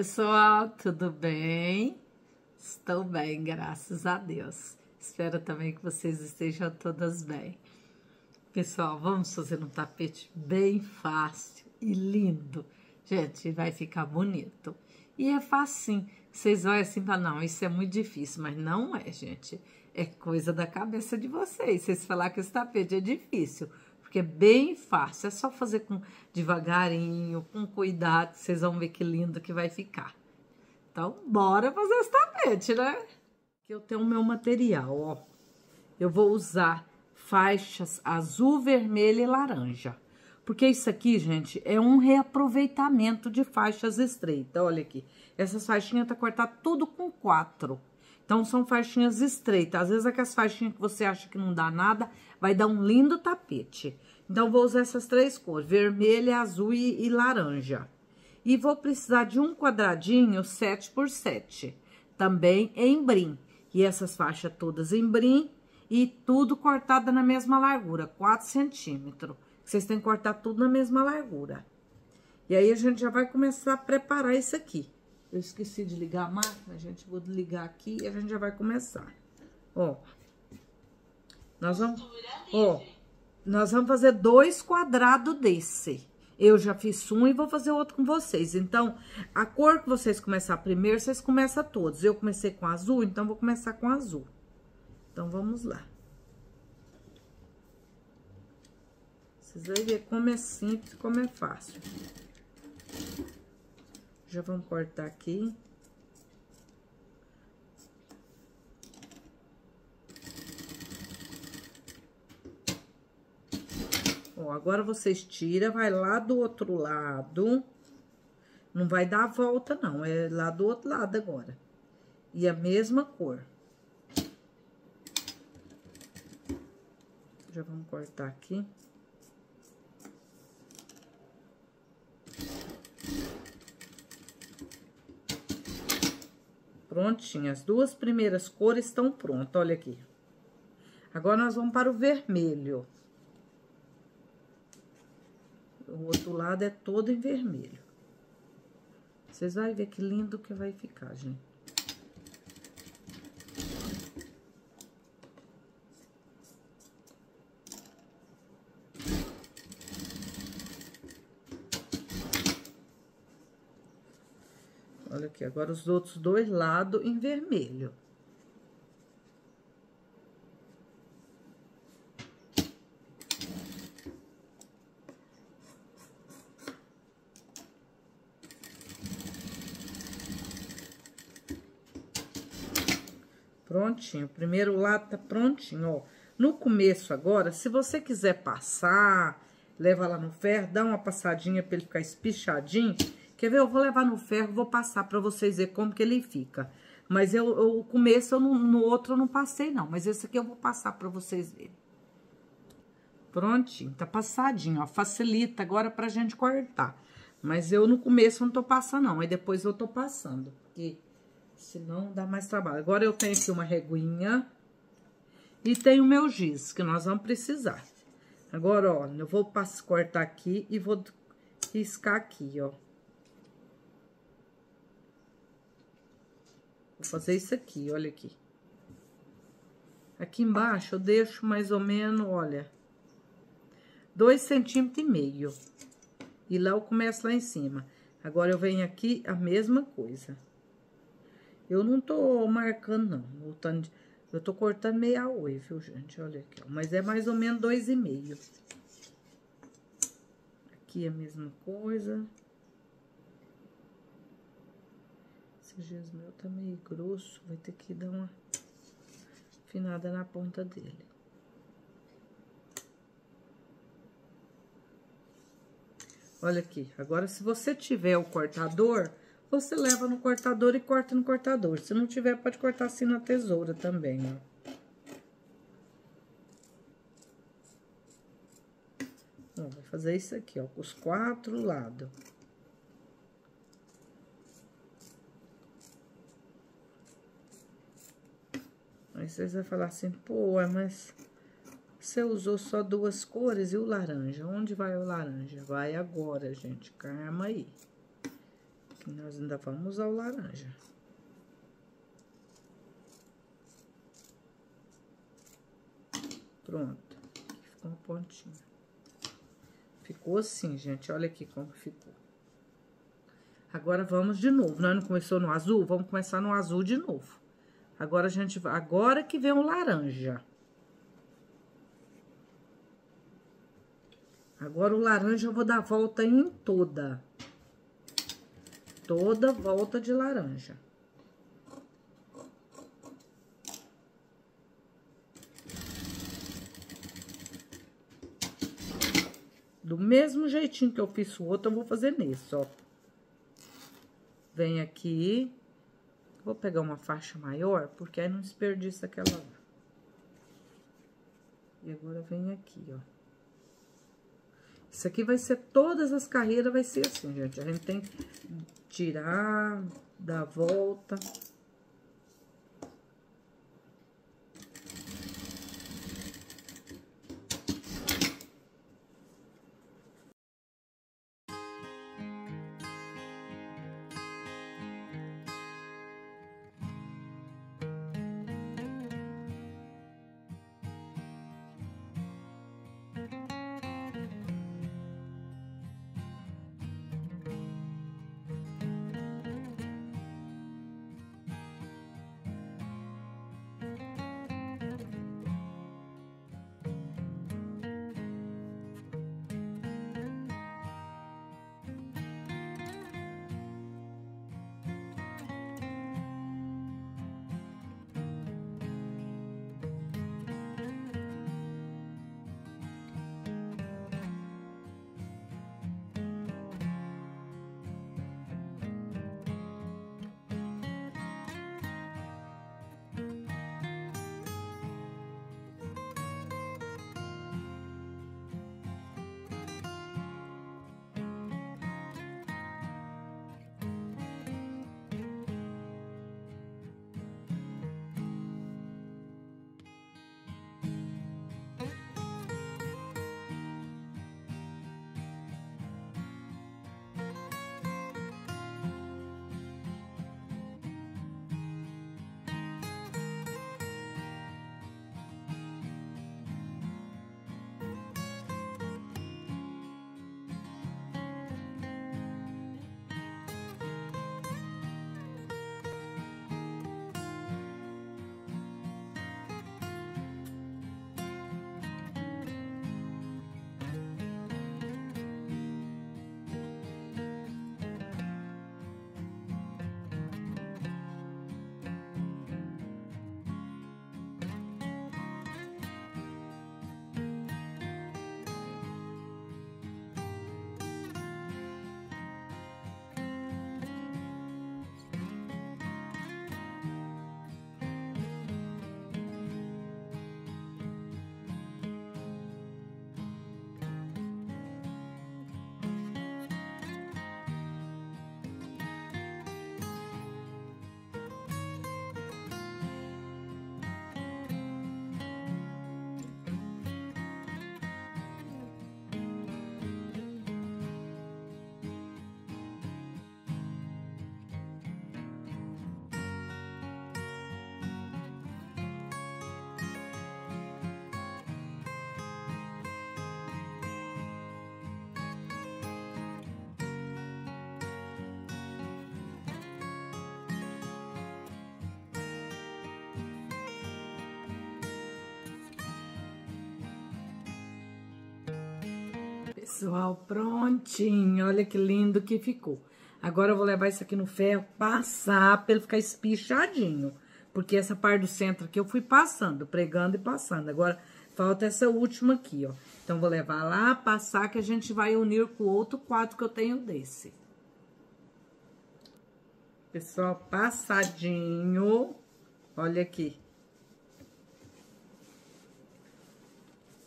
pessoal, tudo bem? Estou bem, graças a Deus. Espero também que vocês estejam todas bem. Pessoal, vamos fazer um tapete bem fácil e lindo. Gente, vai ficar bonito. E é fácil. Vocês olham assim falam, não, isso é muito difícil. Mas não é, gente. É coisa da cabeça de vocês. Vocês falar que esse tapete é difícil porque é bem fácil. É só fazer com devagarinho, com cuidado, vocês vão ver que lindo que vai ficar. Então, bora fazer esse tapete, né? Aqui eu tenho o meu material, ó. Eu vou usar faixas azul, vermelho e laranja. Porque isso aqui, gente, é um reaproveitamento de faixas estreitas. Olha aqui. Essas faixinhas tá cortar tudo com quatro. Então, são faixinhas estreitas. Às vezes, aquelas faixinhas que você acha que não dá nada, vai dar um lindo tapete. Então, vou usar essas três cores, vermelho, azul e, e laranja. E vou precisar de um quadradinho 7 por 7, também em brim. E essas faixas todas em brim e tudo cortada na mesma largura, 4 centímetros. Vocês têm que cortar tudo na mesma largura. E aí, a gente já vai começar a preparar isso aqui. Eu esqueci de ligar a máquina, gente. Vou ligar aqui e a gente já vai começar. Ó. Nós vamos... Ó. Nós vamos fazer dois quadrados desse. Eu já fiz um e vou fazer outro com vocês. Então, a cor que vocês começar primeiro, vocês começam todos. Eu comecei com azul, então vou começar com azul. Então, vamos lá. Vocês vão ver como é simples, como é fácil. Já vamos cortar aqui. Ó, agora vocês tiram, vai lá do outro lado. Não vai dar a volta, não. É lá do outro lado agora. E a mesma cor. Já vamos cortar aqui. Prontinho, as duas primeiras cores estão prontas, olha aqui. Agora, nós vamos para o vermelho. O outro lado é todo em vermelho. Vocês vão ver que lindo que vai ficar, gente. Olha aqui, agora os outros dois lados em vermelho. Prontinho, o primeiro lado tá prontinho, ó. No começo agora, se você quiser passar, leva lá no ferro, dá uma passadinha pra ele ficar espichadinho Quer ver? Eu vou levar no ferro, vou passar pra vocês verem como que ele fica. Mas eu, eu o começo, eu não, no outro eu não passei, não. Mas esse aqui eu vou passar pra vocês verem. Prontinho, tá passadinho, ó. Facilita agora pra gente cortar. Mas eu no começo não tô passando, não. Aí depois eu tô passando, porque senão dá mais trabalho. Agora eu tenho aqui uma reguinha e tenho o meu giz, que nós vamos precisar. Agora, ó, eu vou cortar aqui e vou riscar aqui, ó. Vou fazer isso aqui, olha aqui. Aqui embaixo eu deixo mais ou menos, olha, dois centímetros e meio. E lá eu começo lá em cima. Agora, eu venho aqui, a mesma coisa. Eu não tô marcando, não. Voltando de, eu tô cortando meia oi, viu, gente? Olha aqui, ó. Mas é mais ou menos dois e meio. Aqui a mesma coisa. Esse giz meu tá meio grosso, vai ter que dar uma afinada na ponta dele. Olha aqui, agora se você tiver o cortador, você leva no cortador e corta no cortador. Se não tiver, pode cortar assim na tesoura também, ó. Vai fazer isso aqui, ó, com os quatro lados. Vocês vão falar assim, pô, mas você usou só duas cores e o laranja? Onde vai o laranja? Vai agora, gente, calma aí. E nós ainda vamos usar o laranja. Pronto. Ficou uma pontinha. Ficou assim, gente. Olha aqui como ficou. Agora, vamos de novo. Nós não começou no azul? Vamos começar no azul de novo. Agora, a gente. Agora que vem o laranja. Agora, o laranja eu vou dar volta em toda. Toda volta de laranja. Do mesmo jeitinho que eu fiz o outro, eu vou fazer nesse, ó. Vem aqui. Vou pegar uma faixa maior, porque aí não desperdiça aquela. E agora vem aqui, ó. Isso aqui vai ser, todas as carreiras vai ser assim, gente. A gente tem que tirar, dar a volta. Pessoal, prontinho. Olha que lindo que ficou. Agora eu vou levar isso aqui no ferro, passar para ele ficar espichadinho. Porque essa parte do centro aqui eu fui passando, pregando e passando. Agora, falta essa última aqui, ó. Então, vou levar lá, passar, que a gente vai unir com o outro quadro que eu tenho desse. Pessoal, passadinho. Olha aqui.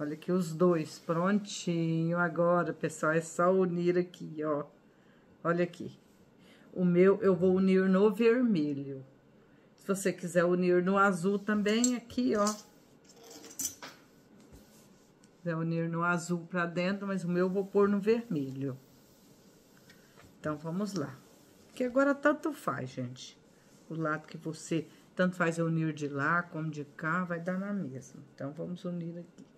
Olha aqui os dois, prontinho. Agora, pessoal, é só unir aqui, ó. Olha aqui. O meu eu vou unir no vermelho. Se você quiser unir no azul também, aqui, ó. Quiser unir no azul pra dentro, mas o meu eu vou pôr no vermelho. Então, vamos lá. Que agora tanto faz, gente. O lado que você tanto faz unir de lá como de cá, vai dar na mesma. Então, vamos unir aqui.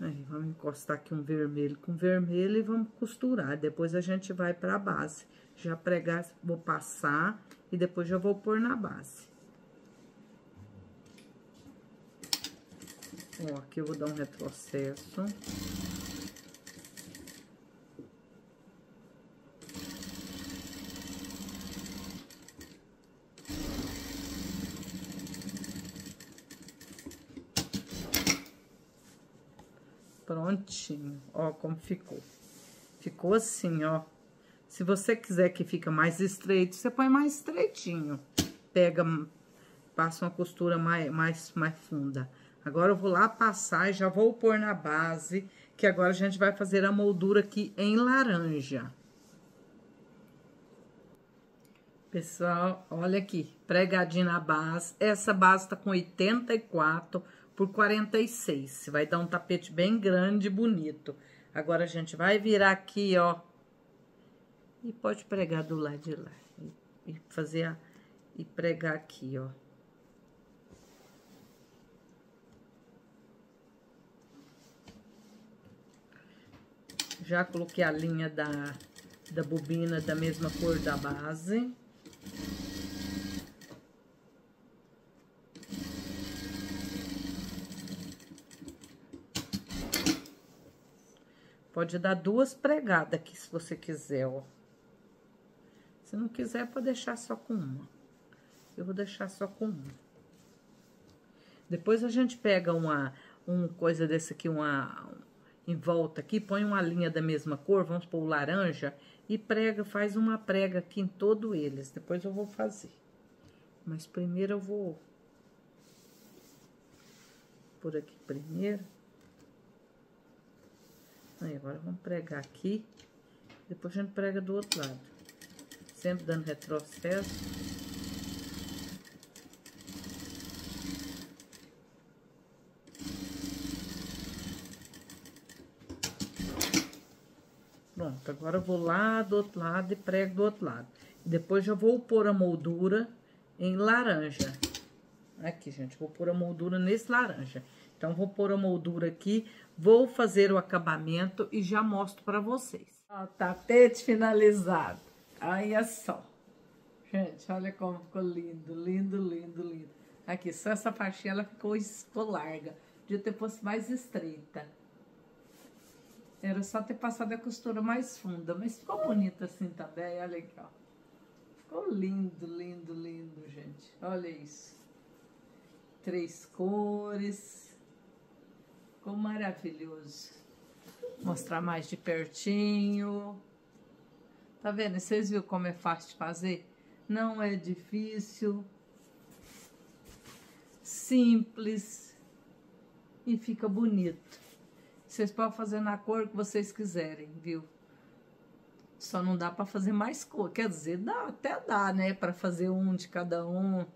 Aí, vamos encostar aqui um vermelho com vermelho e vamos costurar. Depois a gente vai pra base. Já pregar, vou passar e depois já vou pôr na base. Ó, aqui eu vou dar um retrocesso. Prontinho, ó como ficou. Ficou assim, ó. Se você quiser que fica mais estreito, você põe mais estreitinho. Pega, passa uma costura mais, mais, mais funda. Agora, eu vou lá passar e já vou pôr na base, que agora a gente vai fazer a moldura aqui em laranja. Pessoal, olha aqui, pregadinho na base. Essa base tá com 84 por 46. Você vai dar um tapete bem grande e bonito. Agora, a gente vai virar aqui, ó. E pode pregar do lado de lá. E, fazer a... E pregar aqui, ó. Já coloquei a linha da, da bobina da mesma cor da base. Pode dar duas pregadas aqui, se você quiser, ó. Se não quiser, pode deixar só com uma. Eu vou deixar só com uma. Depois a gente pega uma, uma coisa desse aqui, uma, em volta aqui, põe uma linha da mesma cor, vamos pôr laranja, e prega, faz uma prega aqui em todo eles. Depois eu vou fazer. Mas primeiro eu vou por aqui primeiro. Aí, agora vamos pregar aqui. Depois a gente prega do outro lado. Sempre dando retrocesso. Pronto, agora eu vou lá do outro lado e prego do outro lado. Depois já vou pôr a moldura em laranja. Aqui, gente, vou pôr a moldura nesse laranja. Então, vou pôr a moldura aqui, vou fazer o acabamento e já mostro pra vocês. Ó, tapete finalizado. Olha só. Gente, olha como ficou lindo, lindo, lindo, lindo. Aqui, só essa faixinha, ela ficou, ficou larga. Podia ter posto mais estreita. Era só ter passado a costura mais funda, mas ficou bonita assim também, olha aqui, ó. Ficou lindo, lindo, lindo, gente. Olha isso. Três cores. Ficou maravilhoso. Mostrar mais de pertinho. Tá vendo? Vocês viram como é fácil de fazer? Não é difícil. Simples. E fica bonito. Vocês podem fazer na cor que vocês quiserem, viu? Só não dá para fazer mais cor. Quer dizer, dá, até dá, né? Para fazer um de cada um.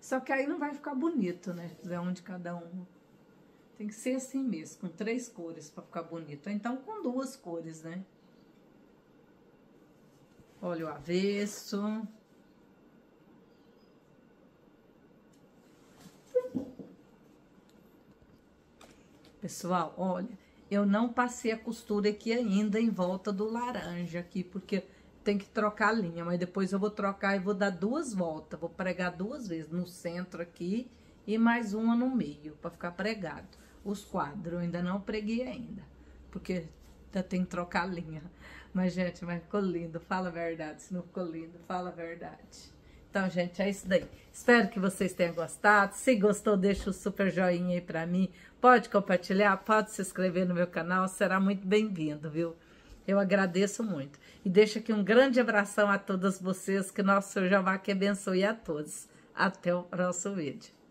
Só que aí não vai ficar bonito, né? Fazer um de cada um. Tem que ser assim mesmo, com três cores para ficar bonito. Então, com duas cores, né? Olha o avesso. Pessoal, olha, eu não passei a costura aqui ainda em volta do laranja aqui, porque tem que trocar a linha, mas depois eu vou trocar e vou dar duas voltas, vou pregar duas vezes, no centro aqui e mais uma no meio, para ficar pregado os quadros. Eu ainda não preguei ainda, porque ainda tem que trocar a linha. Mas, gente, mas ficou lindo. Fala a verdade. Se não ficou lindo, fala a verdade. Então, gente, é isso daí. Espero que vocês tenham gostado. Se gostou, deixa o super joinha aí pra mim. Pode compartilhar, pode se inscrever no meu canal. Será muito bem-vindo, viu? Eu agradeço muito. E deixo aqui um grande abração a todas vocês. Que nosso Senhor Jeová que abençoe a todos. Até o próximo vídeo.